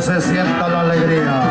se sienta la alegría.